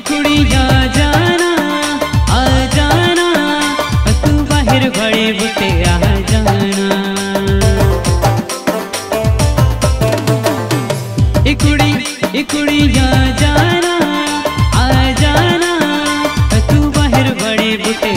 कुड़िया जाना, आ जाना, तू बाहर बड़े बुटे आ जाना। कुड़ी कुड़िया जाना, आ जाना, तू बाहर बड़े बुटे